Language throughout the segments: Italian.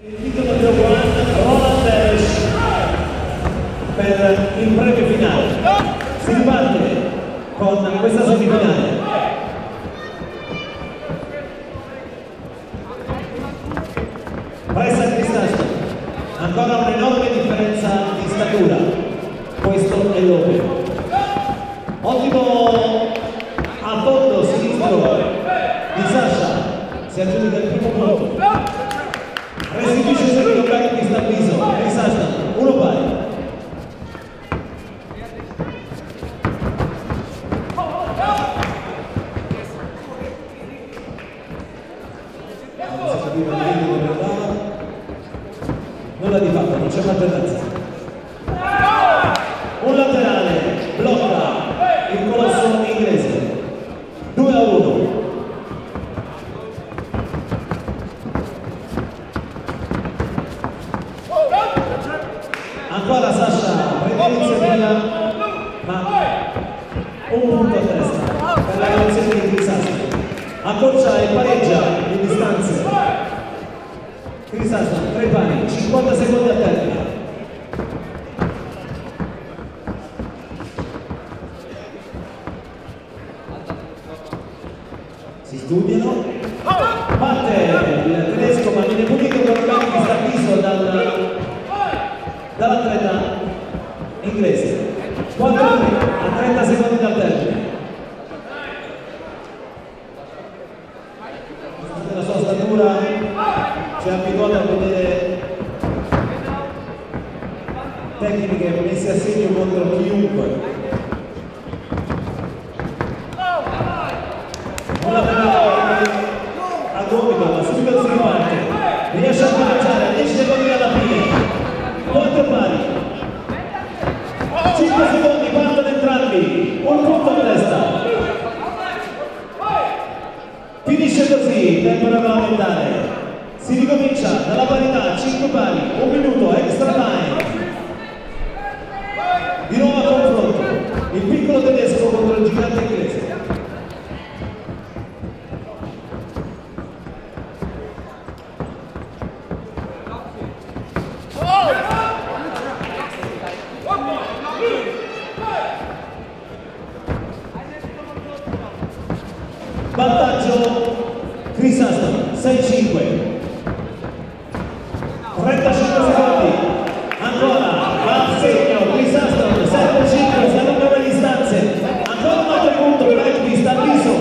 Il titolo di One, Roland Dash per il premio finale. Si riparte con questa semifinale. Pressa Cristante, ancora un'enorme differenza di statura, questo è l'Open. Ottimo a fondo sinistro di Sasha, si aggiunge il primo punto. Restituisce subito un carico di stabilizo di Sasha, uno pari. Nulla di fatto, non c'è alternanza. Ma un punto a testa per la relazione di Crisastro. Accorcia e pareggia le distanze. Crisastro, tre pari, 50 secondi a termine. Si studiano. Batte il tedesco ma viene punito con un cambio di dal, dall'atleta inglese. 4 a 30 secondi dal termine. La sua statura ci ha abituato a vedere tecniche messe a segno contro chiunque. Un laterale a gomito, ma subito si riparte. Riesce a pareggiare a 10 secondi dalla fine. 4 pari. 5 secondi, partono entrambi. Un punto a testa. Finisce così, tempo regolamentare. Si ricomincia dalla parità, 5 pari, un minuto, extra time. Di nuovo a confronto, il piccolo tedesco contro il gigante inglese. Vantaggio Crisastro 6-5 35 secondi. Ancora va a segno Crisastro 7-5 si allungano le distanze. Ancora un altro punto per Ekvist al viso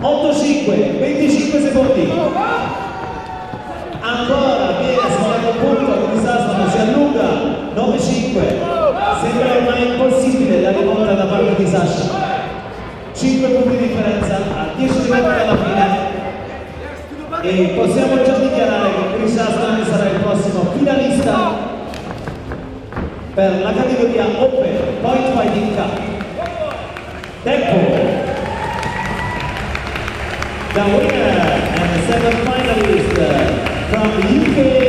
8-5 25 secondi. Ancora viene a sbagliare un punto Crisastro si allunga. 9-5 sembra ormai impossibile la rimonta da parte di Sasha 5 punti di differenza a 10 secondi dalla fine e possiamo già dichiarare che Chris Aston sarà il prossimo finalista per la categoria Open Point Fighting Cup. Tempo. The winner and the second finalist from UK